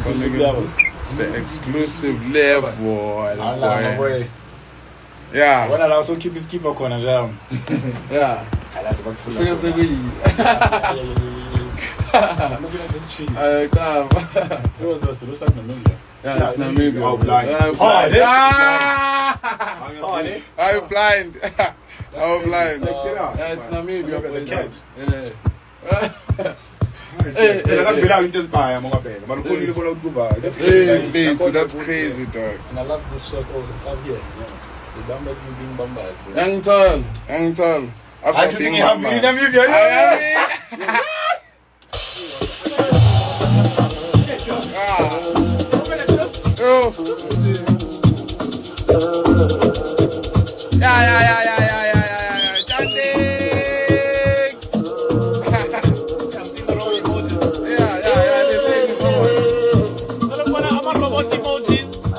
exclusive nigga. level. It's the exclusive level, Ala boy. boy. Yeah, Wena la so keep skipper khona jam. yeah. Ala sebakufuna. Sike sekuyi. Look at this tree. Uh, come. It was this. Looks like Namibia. Yeah, it's Namibia. Oh, blind. Hard, eh? Ah! I'm blind. I'm blind. Check it out. Yeah, it's Namibia. Look at the boys. catch. Yeah. Eh, eh, eh. Mate, that's crazy, dog. And I love this shot also. Come here. The Bamba being Bamba. Angton, Angton. I'm just thinking, I'm being Namibia. Yeah, yeah, yeah, yeah. emojis.